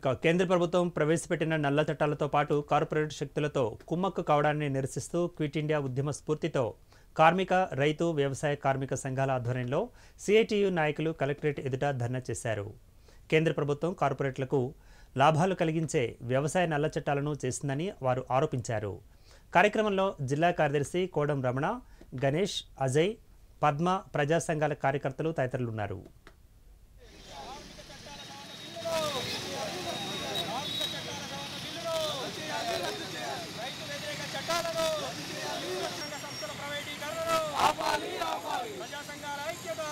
ఇక కేంద్ర ప్రభుత్వం ప్రవేశపెట్టిన నల్ల చట్టాలతో పాటు కార్పొరేట్ శక్తులతో కుమ్మక్కు కావడాన్ని నిరసిస్తూ క్విట్ ఇండియా ఉద్యమ స్ఫూర్తితో కార్మిక రైతు వ్యవసాయ కార్మిక సంఘాల ఆధ్వర్యంలో సిఐటియు నాయకులు కలెక్టరేట్ ఎదుట ధర్నా చేశారు. కేంద్ర ప్రభుత్వం కార్పొరేట్లకు లాభాలు కలిగించే వ్యవసాయ నల్ల చట్టాలను చేసిందని వారు ఆరోపించారు. కార్యక్రమంలో జిల్లా కార్యదర్శి కోడం రమణ గణేష్ అజయ్ పద్మ ప్రజా సంఘాల కార్యకర్తలు తదితరులు సంఘ సంస్థల ప్రైవేటీకరణను ప్రజా సంఘాల ఐక్యత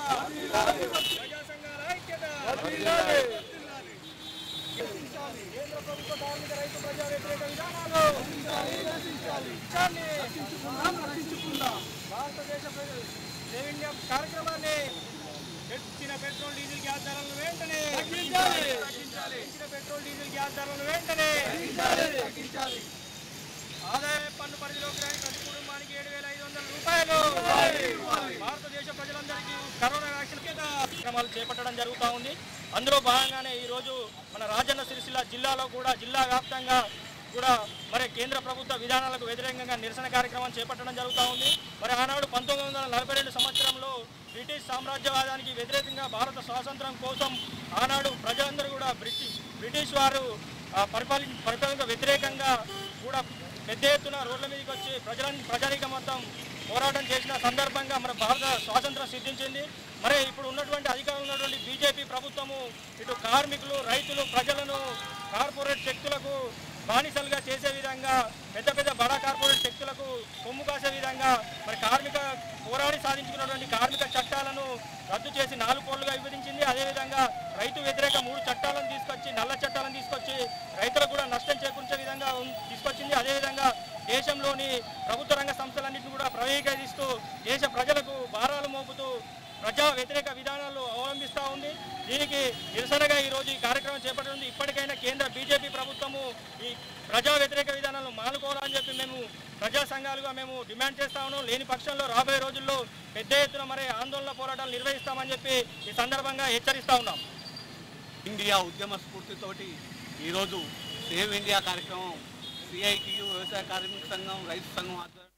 ప్రజా సంఘాల ఐక్యత కేంద్ర ప్రభుత్వ కార్మిక రైతు ప్రజా వ్యతిరేక విధానాలు. భారతదేశ ప్రజలు సేవ్ ఇండియా కార్యక్రమాన్ని పెంచిన పెట్రోల్ డీజిల్ గ్యాస్ ధరలను వెంటనే తగ్గించాలి. పెంచిన పెట్రోల్ డీజిల్ గ్యాస్ ధరలను వెంటనే తగ్గించాలి. పరిధిలోకి రాని ప్రతి కుటుంబానికి ఏడు వేల ఐదు వందల రూపాయలు. భారతదేశ ప్రజలందరికీ కరోనా వ్యాక్సిన్ కార్యక్రమాలు చేపట్టడం జరుగుతూ ఉంది. అందులో భాగంగానే ఈరోజు మన రాజన్న సిరిసిల్ల జిల్లాలో కూడా జిల్లా వ్యాప్తంగా కూడా మరి కేంద్ర ప్రభుత్వ విధానాలకు వ్యతిరేకంగా నిరసన కార్యక్రమం చేపట్టడం జరుగుతూ ఉంది. మరి ఆనాడు పంతొమ్మిది వందల నలభై సంవత్సరంలో బ్రిటిష్ సామ్రాజ్యవాదానికి వ్యతిరేకంగా భారత స్వాతంత్రం కోసం ఆనాడు ప్రజలందరూ కూడా బ్రిటిష్ బ్రిటిష్ వారు పరిపాలి పరిపాలనకు వ్యతిరేకంగా కూడా పెద్ద ఎత్తున రోడ్ల మీదకి వచ్చి ప్రజల ప్రజానీకం మొత్తం పోరాటం చేసిన సందర్భంగా మన భారత స్వాతంత్రం సిద్ధించింది. మరి ఇప్పుడు ఉన్నటువంటి అధికారంలో ఉన్నటువంటి బీజేపీ ప్రభుత్వము ఇటు కార్మికులు రైతులు ప్రజలను కార్పొరేట్ శక్తులకు బానిసలుగా చేసే విధంగా పెద్ద పెద్ద బడా కార్పొరేట్ శక్తులకు కొమ్ము కాసే విధంగా మరి కార్మిక పోరాడి సాధించుకున్నటువంటి కార్మిక చట్టాలను రద్దు చేసి నాలుగు కోళ్ళుగా విభజించింది. అదేవిధంగా రైతు వ్యతిరేక మూడు చట్టాలను తీసుకొచ్చి నల్ల చట్టాలను తీసుకొచ్చి ప్రవేశిస్తూ దేశ ప్రజలకు భారాలు మోపుతూ ప్రజా వ్యతిరేక విధానాలు అవలంబిస్తూ ఉంది. దీనికి నిరసనగా ఈరోజు ఈ కార్యక్రమం చేపట్టింది ఇప్పటికైనా కేంద్ర బీజేపీ ప్రభుత్వము ఈ ప్రజా వ్యతిరేక విధానాలను మానుకోవాలని చెప్పి మేము ప్రజా సంఘాలుగా మేము డిమాండ్ చేస్తా ఉన్నాం. లేని పక్షంలో రాబోయే రోజుల్లో పెద్ద ఎత్తున మరి ఆందోళన పోరాటాలు నిర్వహిస్తామని చెప్పి ఈ సందర్భంగా హెచ్చరిస్తా ఉన్నాం. ఇండియా ఉద్యమ స్ఫూర్తితోటి ఈరోజు సేవ్ ఇండియా కార్యక్రమం సిఐటియు వ్యవసాయ కార్మిక సంఘం రైతు సంఘం ఆధ్వర్యంలో